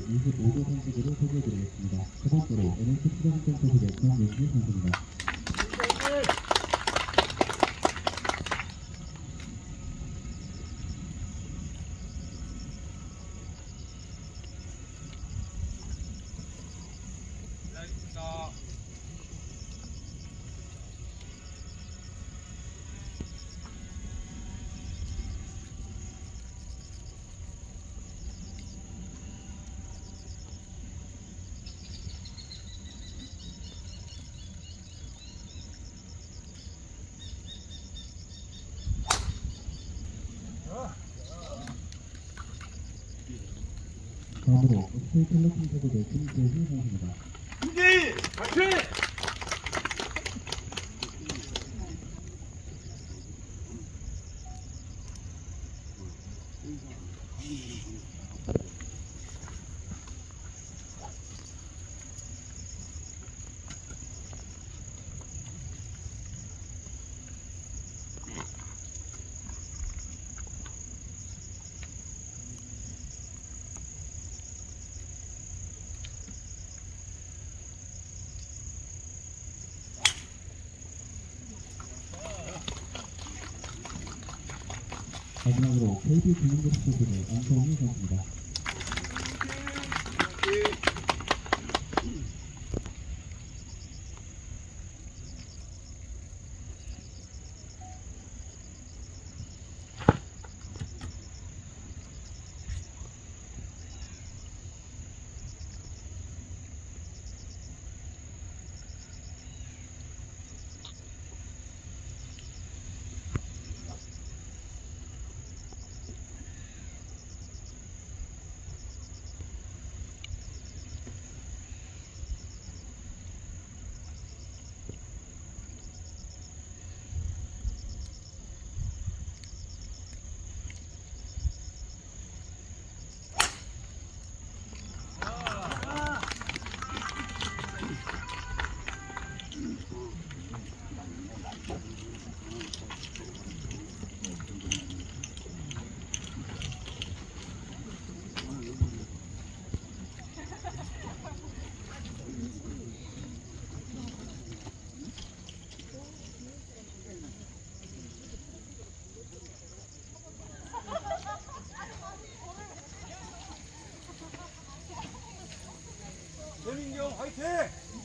25개 선수들을 소개해드리겠습니다. 첫 번째로 NH 수정센터 대표 윤기 선수입니다. 다 음으로 SK 텔레콤 세대 김재희 선수입니다. 준비! 같이! 마지막으로 KB금융그룹 소속의 안성희 선수입니다. 민경 화이팅!